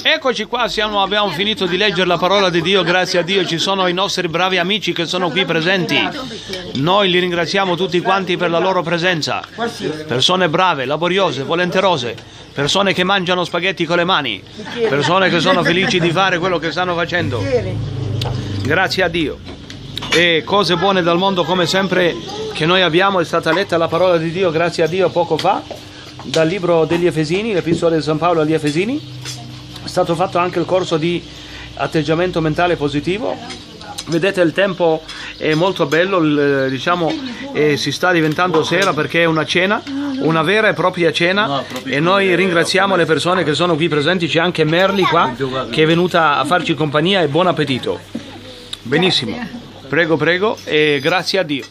Eccoci qua, siamo- abbiamo finito di leggere la parola di Dio, grazie a Dio ci sono i nostri bravi amici che sono qui presenti. Noi li ringraziamo tutti quanti per la loro presenza. Persone brave, laboriose, volenterose, persone che mangiano spaghetti con le mani, persone che sono felici di fare quello che stanno facendo. Grazie a Dio. E cose buone dal mondo come sempre che noi abbiamo è stata letta la parola di Dio, grazie a Dio, poco fa, dal libro degli Efesini, l'epistola di San Paolo agli Efesini. È stato fatto anche il corso di atteggiamento mentale positivo. Vedete il tempo è molto bello, diciamo eh, si sta diventando sera perché è una cena, una vera e propria cena e noi ringraziamo le persone che sono qui presenti, c'è anche Merli qua che è venuta a farci compagnia e buon appetito. Benissimo, prego prego e grazie a Dio.